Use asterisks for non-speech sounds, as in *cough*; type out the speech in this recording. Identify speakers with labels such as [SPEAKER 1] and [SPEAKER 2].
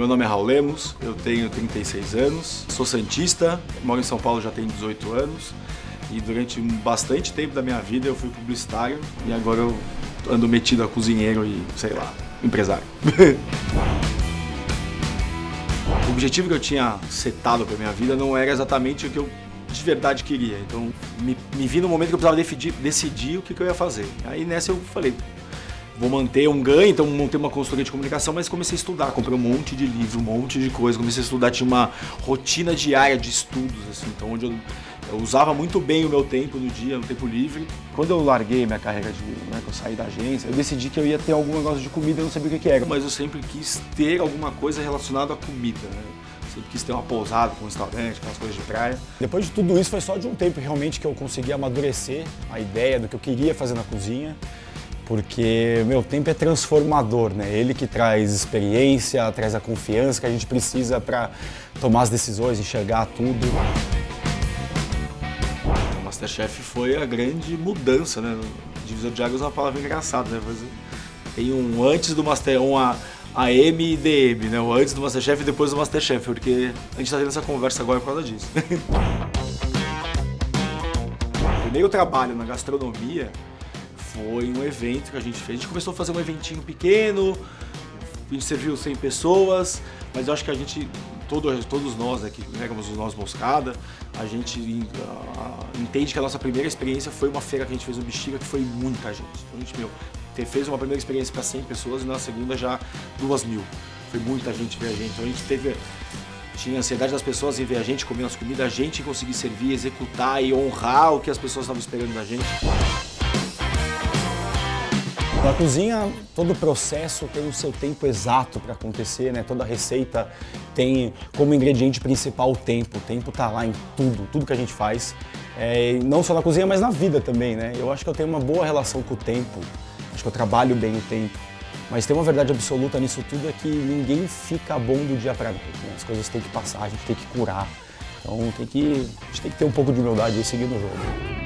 [SPEAKER 1] Meu nome é Raul Lemos, eu tenho 36 anos, sou santista, moro em São Paulo já tenho 18 anos e durante bastante tempo da minha vida eu fui publicitário e agora eu ando metido a cozinheiro e, sei lá, empresário. *laughs* o objetivo que eu tinha setado para minha vida não era exatamente o que eu de verdade queria. Então me, me vi no momento que eu precisava decidir, decidir o que, que eu ia fazer. Aí nessa eu falei, vou manter um ganho, então montei uma consultoria de comunicação, mas comecei a estudar, comprei um monte de livro, um monte de coisa, comecei a estudar, tinha uma rotina diária de estudos, assim, então onde eu, eu usava muito bem o meu tempo no dia, no tempo livre. Quando eu larguei minha carreira de, né, que eu saí da agência, eu decidi que eu ia ter algum negócio de comida, eu não sabia o que, que era, mas eu sempre quis ter alguma coisa relacionada à comida, né? sempre quis ter uma pousada com um restaurante, aquelas coisas de praia.
[SPEAKER 2] Depois de tudo isso, foi só de um tempo realmente que eu consegui amadurecer a ideia do que eu queria fazer na cozinha porque meu tempo é transformador, né? Ele que traz experiência, traz a confiança que a gente precisa para tomar as decisões, enxergar tudo.
[SPEAKER 1] O Masterchef foi a grande mudança, né? Divisor de águas é uma palavra engraçada, né? Tem um antes do Master, um a, AM e DM, né? O antes do Masterchef e depois do Masterchef, porque a gente está tendo essa conversa agora por causa disso. o *laughs* primeiro trabalho na gastronomia foi um evento que a gente fez. A gente começou a fazer um eventinho pequeno, a gente serviu 100 pessoas, mas eu acho que a gente, todo, todos nós aqui, né, éramos os nós Moscada, a gente uh, entende que a nossa primeira experiência foi uma feira que a gente fez no Bexiga, que foi muita gente. Então a gente, meu, fez uma primeira experiência para 100 pessoas e na segunda já 2 mil. Foi muita gente ver a gente. Então a gente teve tinha ansiedade das pessoas em ver a gente comendo as comidas, a gente conseguir servir, executar e honrar o que as pessoas estavam esperando da gente.
[SPEAKER 2] Na cozinha, todo o processo tem o seu tempo exato para acontecer, né? Toda receita tem como ingrediente principal o tempo. O tempo está lá em tudo, tudo que a gente faz. É, não só na cozinha, mas na vida também, né? Eu acho que eu tenho uma boa relação com o tempo. Acho que eu trabalho bem o tempo. Mas tem uma verdade absoluta nisso tudo é que ninguém fica bom do dia para noite. Né? As coisas têm que passar, a gente tem que curar. Então tem que, a gente tem que ter um pouco de humildade e seguir no jogo.